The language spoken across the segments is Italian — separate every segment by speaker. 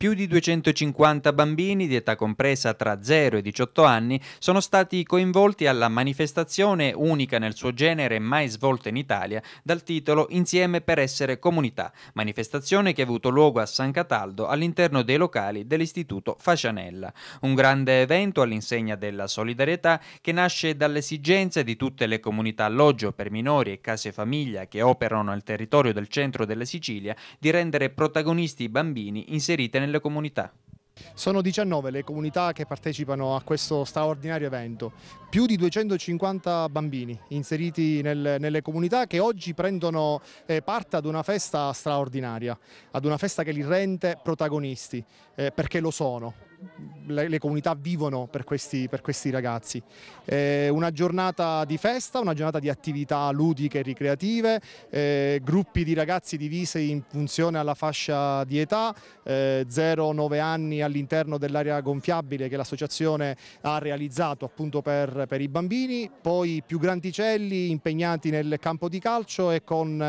Speaker 1: Più di 250 bambini di età compresa tra 0 e 18 anni sono stati coinvolti alla manifestazione unica nel suo genere mai svolta in Italia dal titolo Insieme per essere comunità, manifestazione che ha avuto luogo a San Cataldo all'interno dei locali dell'Istituto Fascianella. Un grande evento all'insegna della solidarietà che nasce dall'esigenza di tutte le comunità alloggio per minori e case famiglia che operano nel territorio del centro della Sicilia di rendere protagonisti i bambini inseriti nelle comunità.
Speaker 2: Sono 19 le comunità che partecipano a questo straordinario evento, più di 250 bambini inseriti nel, nelle comunità che oggi prendono eh, parte ad una festa straordinaria, ad una festa che li rende protagonisti, eh, perché lo sono, le, le, comunità vivono per questi, per questi ragazzi. Eh, una giornata di festa, una giornata di attività ludiche e ricreative, eh, gruppi di ragazzi divisi in funzione alla fascia di età, eh, 0-9 anni all'interno dell'area gonfiabile che l'associazione ha realizzato appunto per, per, i bambini, poi più grandicelli impegnati nel campo di calcio e con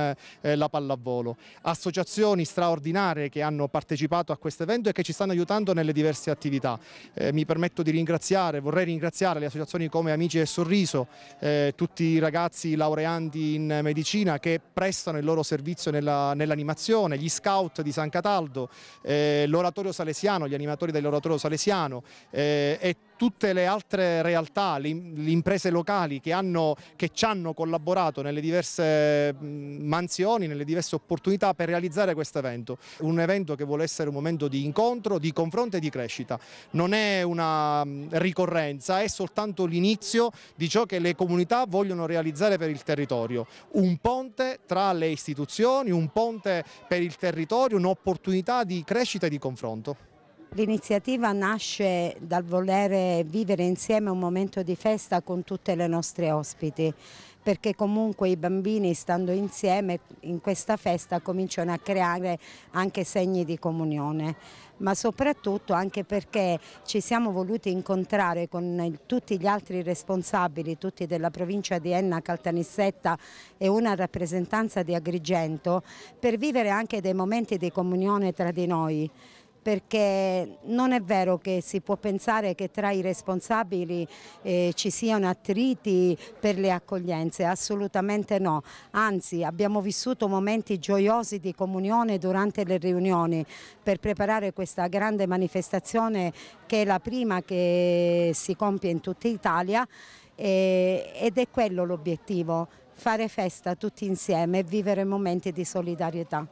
Speaker 2: eh, la pallavolo. Associazioni straordinarie che hanno partecipato a questo evento e che ci stanno aiutando nelle diverse attività. Eh, mi permetto di ringraziare, vorrei ringraziare le associazioni come Amici e Sorriso, eh, tutti i ragazzi laureandi in medicina che prestano il loro servizio nell'animazione, nell gli scout di San Cataldo, eh, l'oratorio salesiano, gli animatori dell'oratorio salesiano eh, e tutte le altre realtà, le, imprese locali che, hanno, che ci hanno collaborato nelle diverse mansioni, nelle diverse opportunità per realizzare questo evento. Un evento che vuole essere un momento di incontro, di confronto e di crescita. Non è una ricorrenza, è soltanto l'inizio di ciò che le comunità vogliono realizzare per il territorio. Un ponte tra le istituzioni, un ponte per il territorio, un'opportunità di crescita e di confronto.
Speaker 3: L'iniziativa nasce dal volere vivere insieme un momento di festa con tutte le nostre ospiti perché comunque i bambini stando insieme in questa festa cominciano a creare anche segni di comunione. Ma soprattutto anche perché ci siamo voluti incontrare con tutti gli altri responsabili, tutti della provincia di Enna, Caltanissetta e una rappresentanza di Agrigento per vivere anche dei momenti di comunione tra di noi perché non è vero che si può pensare che tra i responsabili eh, ci siano attriti per le accoglienze, assolutamente no, anzi abbiamo vissuto momenti gioiosi di comunione durante le riunioni per preparare questa grande manifestazione che è la prima che si compie in tutta Italia eh, ed è quello l'obiettivo, fare festa tutti insieme e vivere momenti di solidarietà.